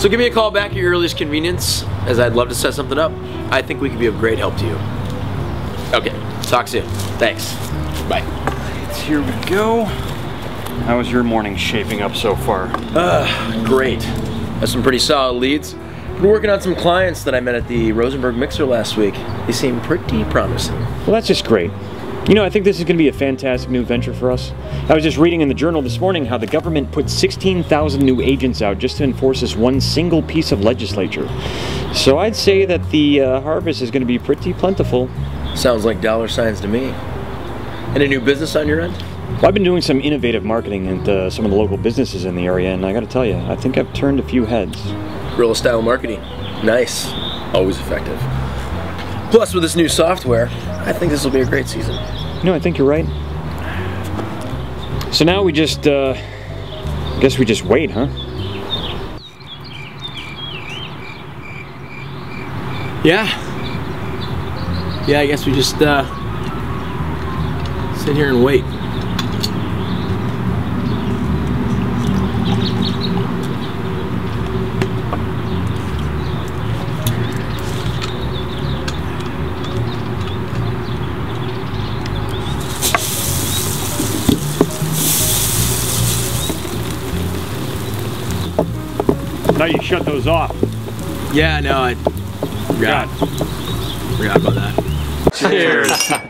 So give me a call back at your earliest convenience, as I'd love to set something up. I think we could be of great help to you. Okay, talk soon. Thanks. Bye. Here we go. How is your morning shaping up so far? Uh, great. Have some pretty solid leads. Been working on some clients that I met at the Rosenberg Mixer last week. They seem pretty promising. Well, that's just great. You know, I think this is going to be a fantastic new venture for us. I was just reading in the journal this morning how the government put 16,000 new agents out just to enforce this one single piece of legislature. So I'd say that the uh, harvest is going to be pretty plentiful. Sounds like dollar signs to me. Any new business on your end? Well, I've been doing some innovative marketing at uh, some of the local businesses in the area, and I got to tell you, I think I've turned a few heads. Guerrilla style marketing. Nice. Always effective. Plus, with this new software, I think this will be a great season. No, I think you're right. So now we just, uh, I guess we just wait, huh? Yeah. Yeah, I guess we just, uh, sit here and wait. Now you shut those off. Yeah, no, I forgot. Forgot about that. Cheers.